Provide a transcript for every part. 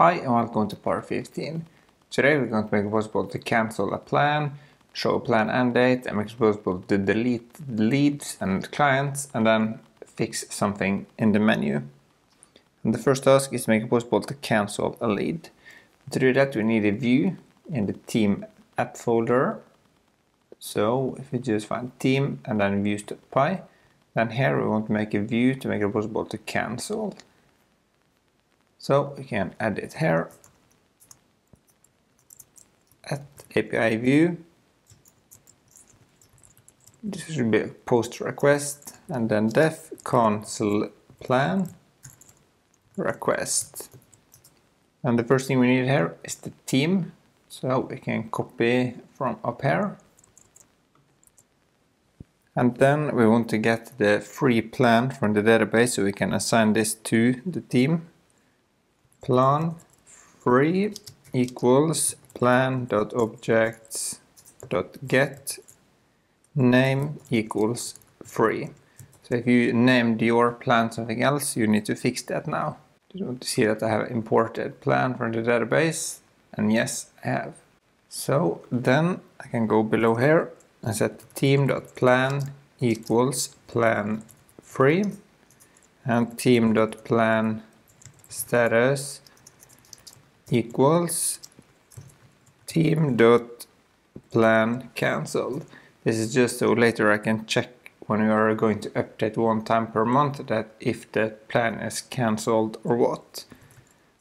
Hi and welcome to part 15. Today we're going to make it possible to cancel a plan, show a plan end date, and make it possible to delete leads and clients, and then fix something in the menu. And the first task is to make it possible to cancel a lead. To do that we need a view in the team app folder. So if we just find team and then views.py, then here we want to make a view to make it possible to cancel. So we can add it here at API view. This should be a post request and then def cancel plan request. And the first thing we need here is the team. So we can copy from up here. And then we want to get the free plan from the database so we can assign this to the team plan free equals plan dot objects dot get name equals free. So if you named your plan something else, you need to fix that now. You to see that I have imported plan from the database, and yes, I have. So then I can go below here and set team.plan equals plan free and team.plan status equals team dot plan cancelled. This is just so later I can check when we are going to update one time per month that if the plan is cancelled or what.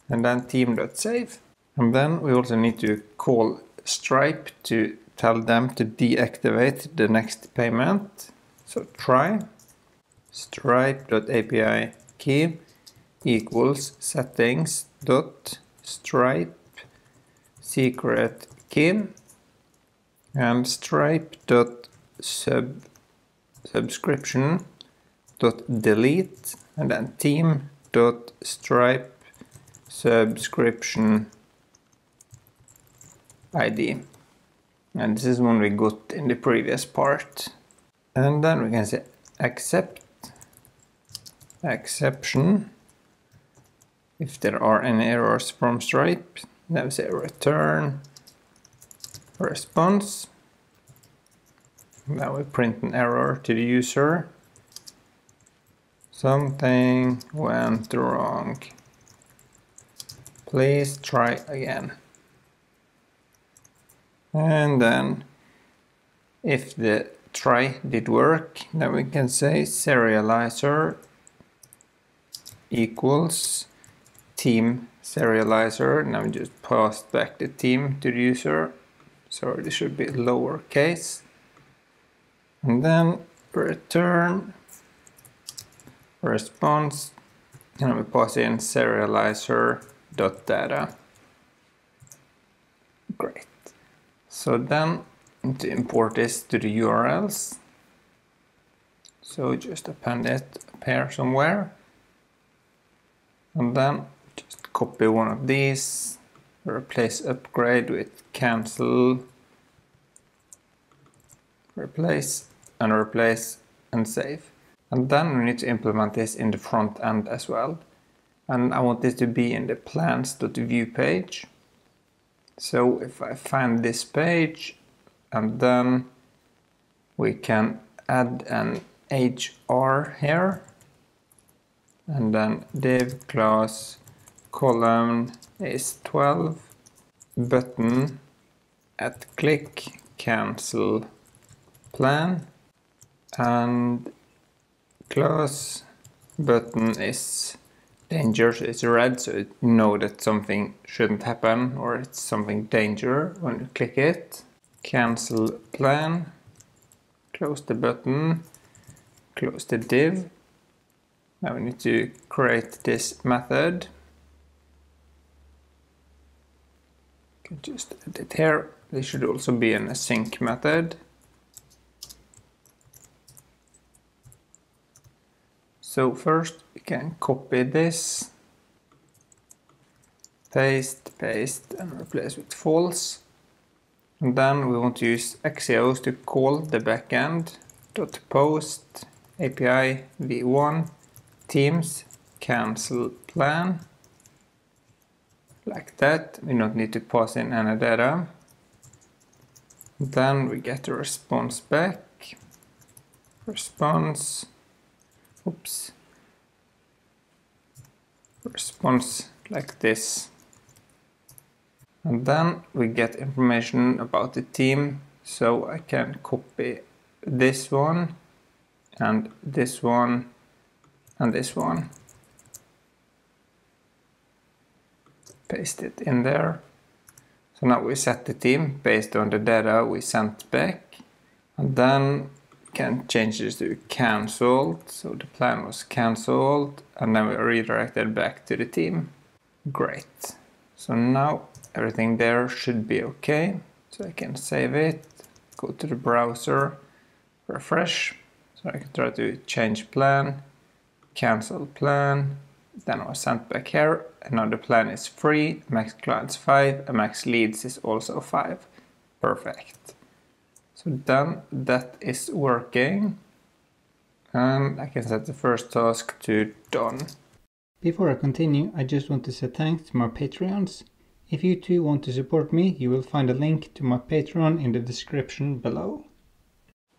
And then team dot save. And then we also need to call Stripe to tell them to deactivate the next payment. So try stripe.api key equals settings dot stripe secret key and stripe dot sub subscription dot delete and then team dot stripe subscription id and this is one we got in the previous part. And then we can say except exception if there are any errors from Stripe, we say return response. Now we print an error to the user. Something went wrong. Please try again. And then if the try did work, then we can say serializer equals team serializer. Now we just pass back the team to the user. So this should be lowercase. And then return response. And we pass in serializer dot data. Great. So then to import this to the URLs. So just append it up here somewhere. And then copy one of these, replace upgrade with cancel, replace and replace and save. And then we need to implement this in the front end as well. And I want this to be in the plans.view page. So if I find this page and then we can add an HR here and then div class column is 12 button. At click cancel plan. And close. Button is dangerous it's red so you know that something shouldn't happen or it's something danger when you click it. Cancel plan. Close the button. Close the div. Now we need to create this method just edit here. There should also be an async method. So first we can copy this, paste, paste and replace with false. And then we want to use Axios to call the backend dot post API v1 teams cancel plan like that. We don't need to pass in any data. Then we get a response back. Response, oops, response like this. And then we get information about the team. So I can copy this one and this one and this one. Paste it in there. So now we set the team based on the data we sent back. And then can change this to cancelled. So the plan was cancelled and then we redirected back to the team. Great. So now everything there should be okay. So I can save it, go to the browser, refresh. So I can try to change plan, cancel plan, then I was sent back here, and now the plan is free, max clients 5, and max leads is also 5. Perfect. So then that is working, and I can set the first task to done. Before I continue, I just want to say thanks to my Patreons. If you too want to support me, you will find a link to my Patreon in the description below.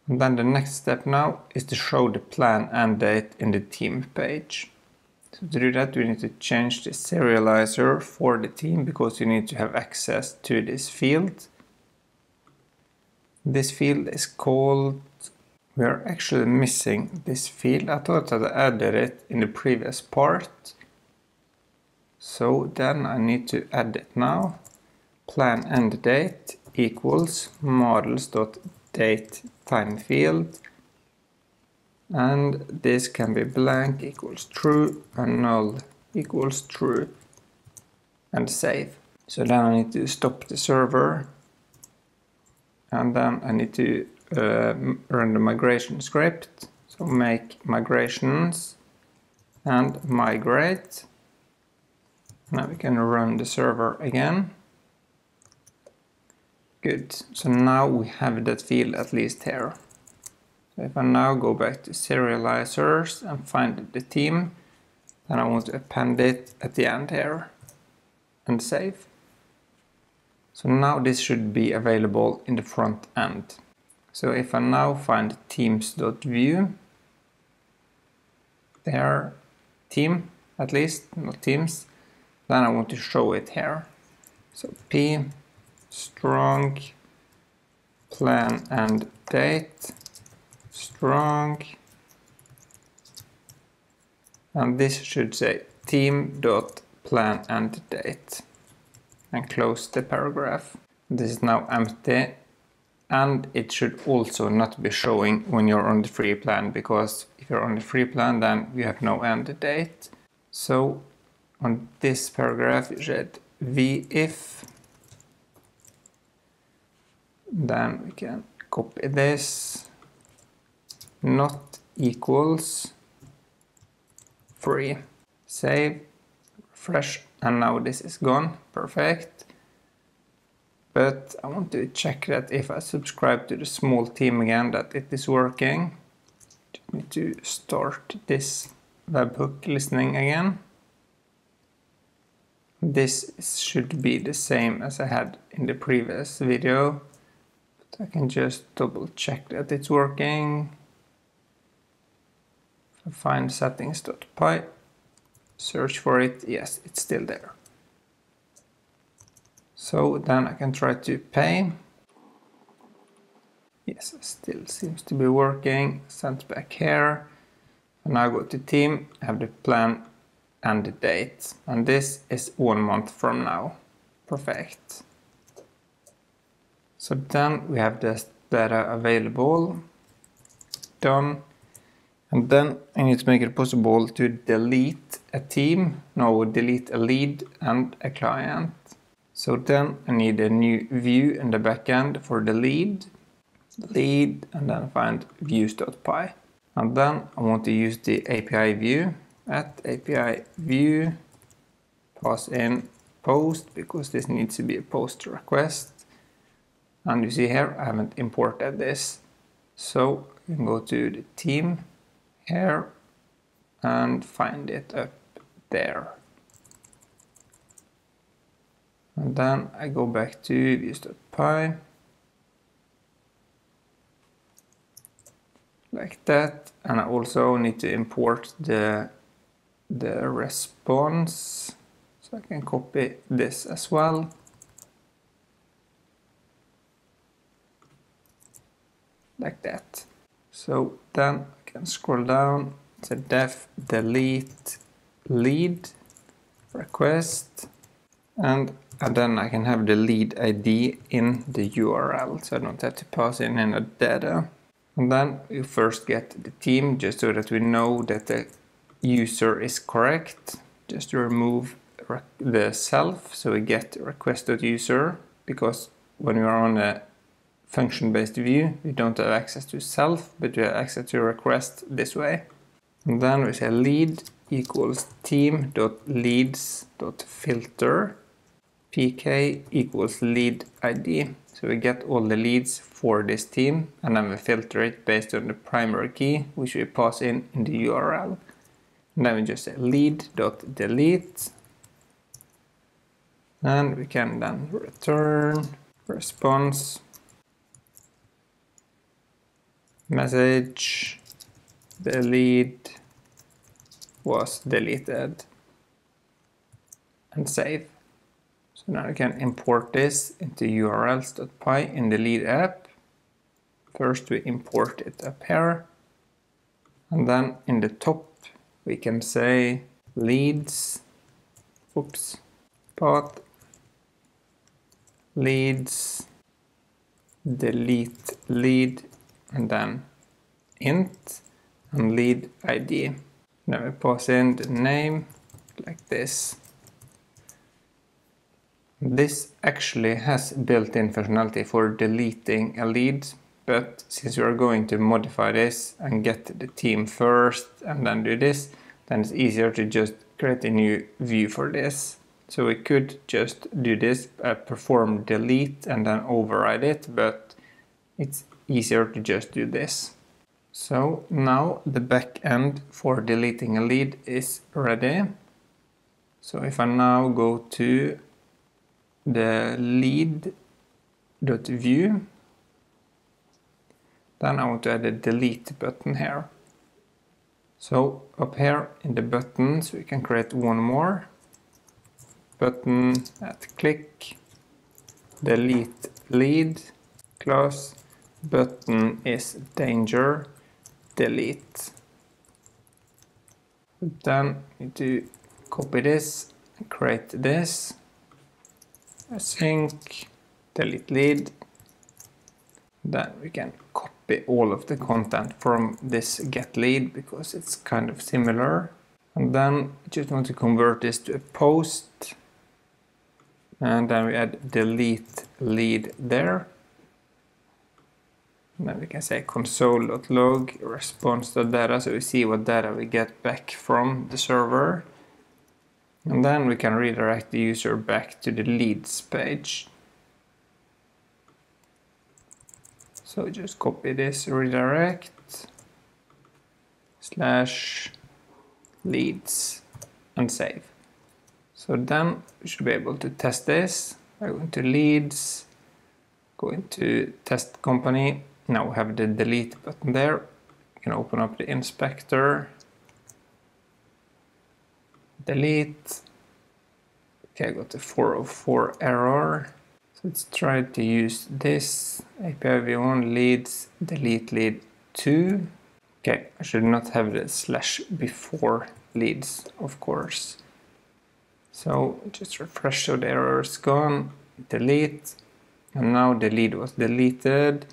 And then the next step now is to show the plan and date in the team page. To do that we need to change the serializer for the team because you need to have access to this field. This field is called... We are actually missing this field. I thought I added it in the previous part. So then I need to add it now. Plan end date equals models.date time field and this can be blank equals true and null equals true and save. So then I need to stop the server and then I need to uh, run the migration script. So make migrations and migrate. Now we can run the server again. Good, so now we have that field at least here. If I now go back to serializers and find the team, then I want to append it at the end here and save. So now this should be available in the front end. So if I now find teams.view, there, team at least, not teams, then I want to show it here. So p strong plan and date strong and this should say team dot plan and date and close the paragraph. This is now empty and it should also not be showing when you're on the free plan because if you're on the free plan then you have no end date. So on this paragraph you should v-if then we can copy this not equals free. Save, refresh, and now this is gone. Perfect. But I want to check that if I subscribe to the small team again that it is working. Just need to start this webhook listening again. This should be the same as I had in the previous video. But I can just double check that it's working find settings.py, search for it, yes, it's still there. So then I can try to pay. Yes, still seems to be working. Sent back here. And now go to team, have the plan and the date. And this is one month from now. Perfect. So then we have this data available. Done. And then I need to make it possible to delete a team, no, delete a lead and a client. So then I need a new view in the backend for the lead, lead, and then find views.py. And then I want to use the API view at API view, pass in post because this needs to be a post request. And you see here I haven't imported this. So you can go to the team here and find it up there. And then I go back to views.py. Like that. And I also need to import the, the response. So I can copy this as well. Like that. So then can scroll down, say def delete lead request and, and then I can have the lead ID in the URL so I don't have to pass in any data. And then we first get the team just so that we know that the user is correct. Just to remove the self so we get request.user because when we are on a function-based view we don't have access to self but we have access to request this way. And then we say lead equals team.leads.filter pk equals lead id. So we get all the leads for this team and then we filter it based on the primary key which we pass in in the URL. And then we just say lead.delete and we can then return response message the lead was deleted and save. So now I can import this into urls.py in the lead app. First we import it up here and then in the top we can say leads, oops, path, leads, delete lead and then int and lead ID. Now we pass in the name like this. This actually has built-in functionality for deleting a lead, but since we are going to modify this and get the team first and then do this, then it's easier to just create a new view for this. So we could just do this, uh, perform delete and then override it, but it's easier to just do this. So now the backend for deleting a lead is ready. So if I now go to the lead.view, then I want to add a delete button here. So up here in the buttons we can create one more button at click delete lead class button is danger delete. Then need to copy this create this. sync, delete lead. Then we can copy all of the content from this get lead because it's kind of similar. And then just want to convert this to a post. And then we add delete lead there. Then we can say console.log response.data so we see what data we get back from the server. And then we can redirect the user back to the leads page. So just copy this redirect slash leads and save. So then we should be able to test this. I go into leads, go into test company now we have the delete button there. You can open up the inspector. Delete. Okay, I got the 404 error. So let's try to use this API v1 leads delete lead 2. Okay, I should not have the slash before leads, of course. So just refresh so the error is gone, delete, and now the lead was deleted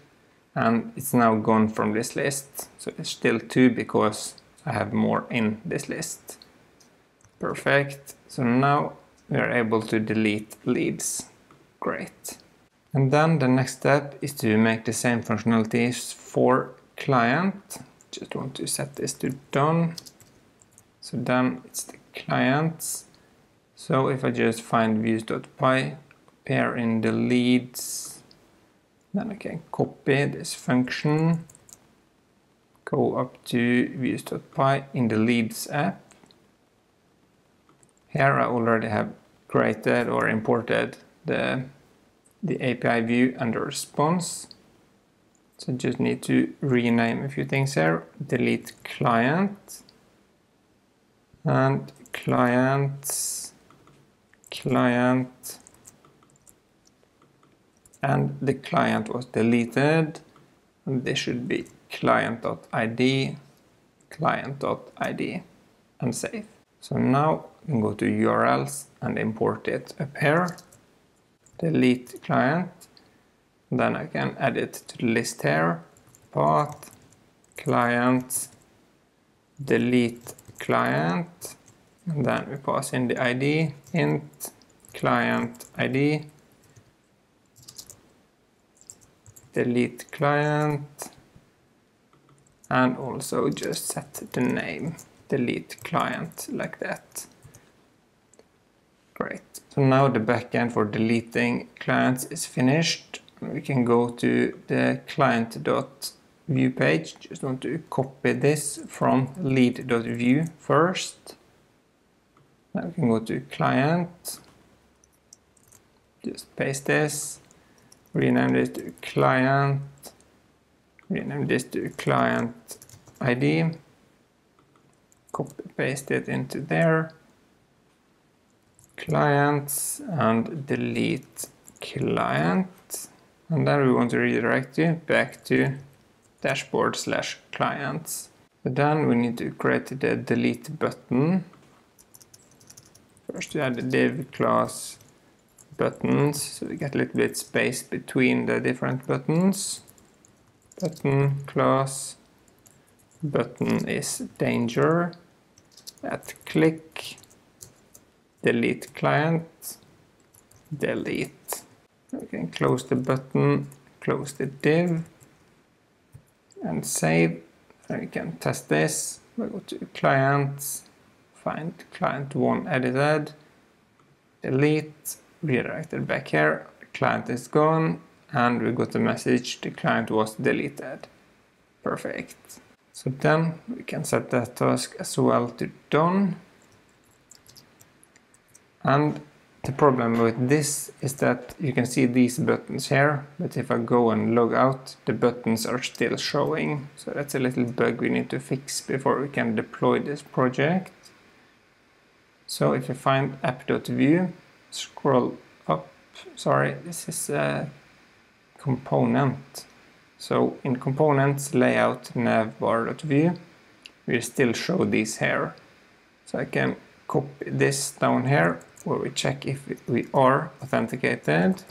and it's now gone from this list. So it's still two because I have more in this list. Perfect. So now we are able to delete leads. Great. And then the next step is to make the same functionalities for client. Just want to set this to done. So then it's the clients. So if I just find views.py, pair in the leads then I can copy this function, go up to views.py in the leads app. Here I already have created or imported the, the API view and the response. So just need to rename a few things here. Delete client and clients, client, and the client was deleted. And this should be client.id, client.id, and save. So now we can go to URLs and import it up here. Delete client. Then I can add it to the list here. Path, client, delete client. And then we pass in the ID, int client ID, delete client, and also just set the name delete client like that. Great. So now the backend for deleting clients is finished. We can go to the client.view page. Just want to copy this from lead.view first. Now we can go to client. Just paste this. Rename this to client. Rename this to client ID. Copy paste it into there clients and delete client and then we want to redirect you back to dashboard slash clients then we need to create the delete button first we add the div class buttons. So we get a little bit space between the different buttons. Button class. Button is danger. At click. Delete client, delete. We can close the button, close the div, and save. And we can test this. We go to clients, find client one edited, delete, redirected back here. Client is gone, and we got the message the client was deleted. Perfect. So then we can set that task as well to done. And the problem with this is that you can see these buttons here, but if I go and log out, the buttons are still showing. So that's a little bug we need to fix before we can deploy this project. So if you find app.view, scroll up, sorry, this is a component. So in components, layout, nav bar navbar.view, we still show these here. So I can copy this down here where we check if we are authenticated.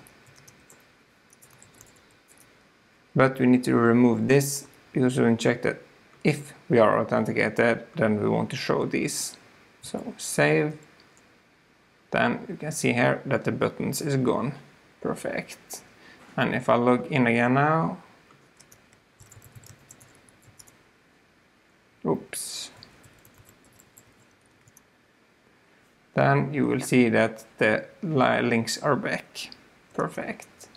But we need to remove this because we check that if we are authenticated, then we want to show these. So save. Then you can see here that the buttons is gone. Perfect. And if I log in again now, oops, then you will see that the links are back. Perfect.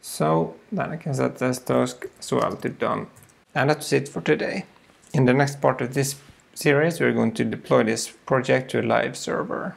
So then I can set this task as well to done. And that's it for today. In the next part of this series, we're going to deploy this project to a live server.